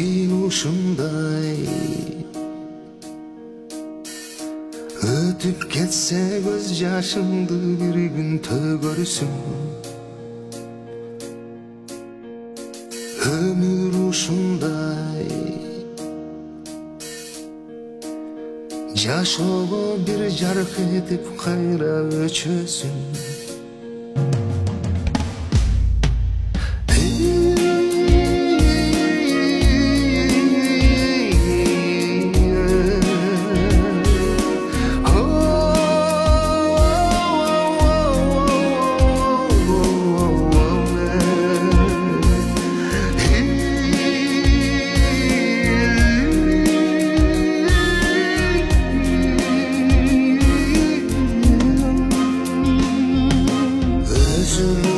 bakayım hoşumday Ötüp geçse gözyaşımdı bir gün tögörüsün Ömür hoşumday Yaşoğu bir carık edip kayra öçösün soon.